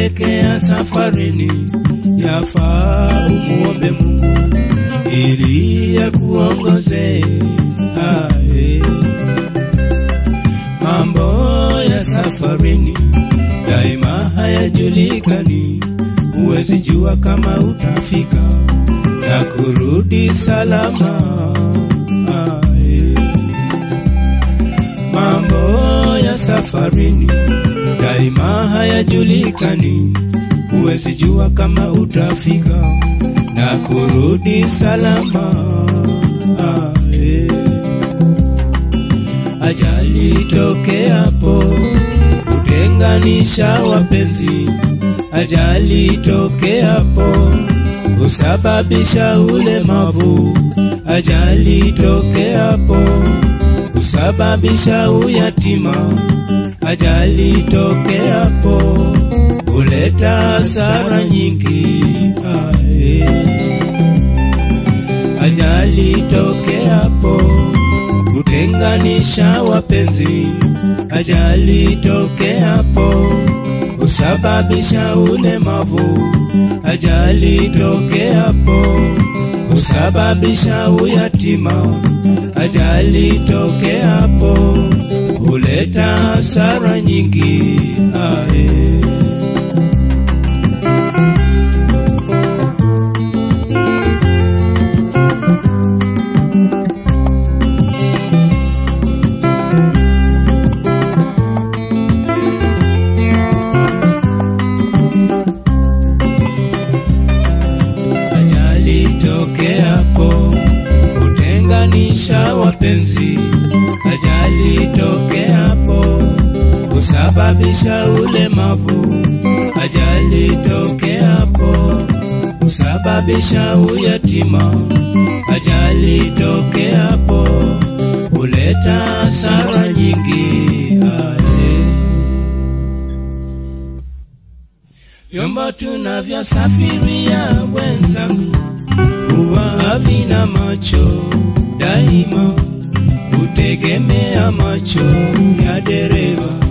kuelekea safarini, yafaa umuombe Mungu ili akuongoze. Ae, mambo ya safarini daima hayajulikani, huwezi jua kama utafika na kurudi salama. Ae, mambo ya safarini daima hayajulikani, huwezi jua kama utafika na kurudi salama. Ae, ajali tokeapo hutenganisha wapenzi, ajali tokeapo husababisha ulemavu, ajali tokeapo husababisha uyatima, ajali tokeapo huleta hasara nyingi. Ae, ajali tokeapo kutenganisha wapenzi, ajali tokeapo husababisha ulemavu, ajali tokeapo husababisha uyatima, ajali tokeapo huleta hasara nyingi. Ae. ajali tokeapo kutenganisha wapenzi, ajali tokeapo husababisha ulemavu, ajali tokeapo husababisha uyatima, ajali tokeapo huleta hasara nyingi. Ae. vyombo tunavyosafiria wenzangu huwa havina macho daima, hutegemea macho ya dereva.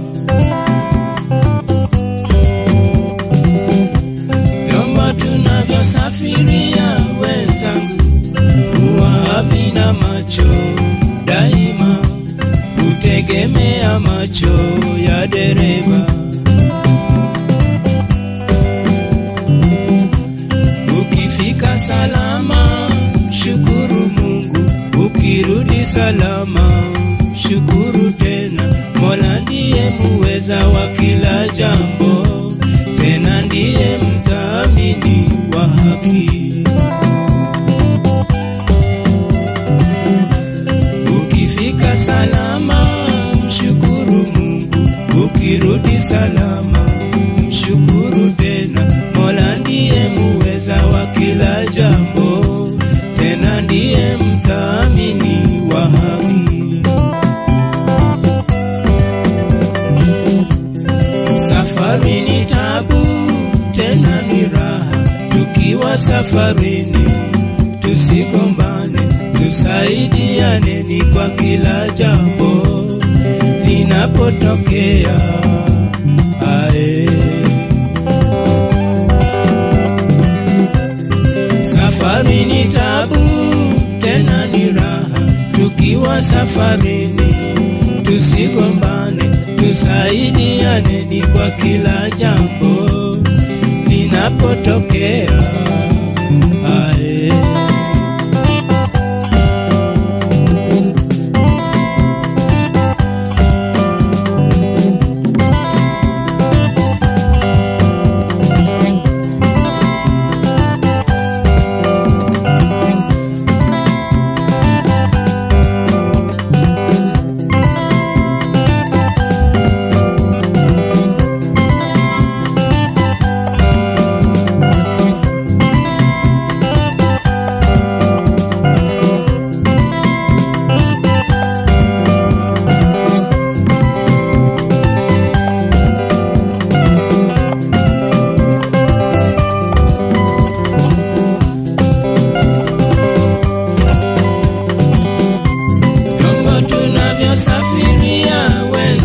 Salama, shukuru tena. Mola ndiye muweza wa kila jambo, tena ndiye mtamini wa haki. Ukifika salama, mshukuru Mungu. Ukirudi salama, mshukuru tena. Mola ndiye muweza wa kila jambo, tena ndiye mdhamini safarini, tusigombane, tusaidiane ni kwa kila jambo linapotokea. Ae. Safari ni tabu, tena ni raha. Tukiwa safarini, tusigombane, tusaidiane ni kwa kila jambo linapotokea.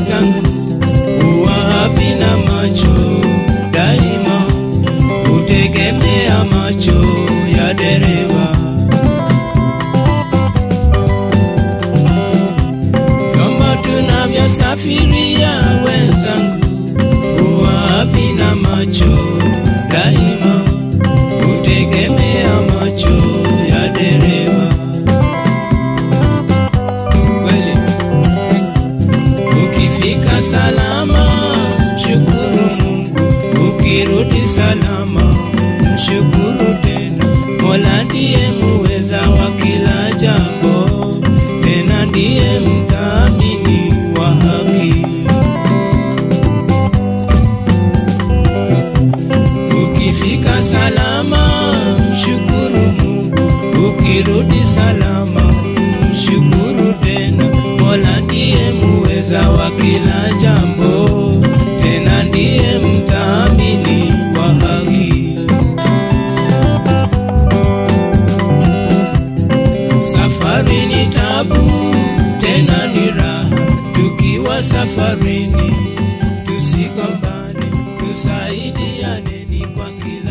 changu uwapi na macho daima hutegemea macho ya dereva kama tunavyosafiri salama. Shukuru tena, Mola ndiye muweza wa kila jambo, tena ndiye mthamini wa haki. Safari ni tabu, tena ni raha, tukiwa safarini, tusigombane, tusaidianeni kwa kila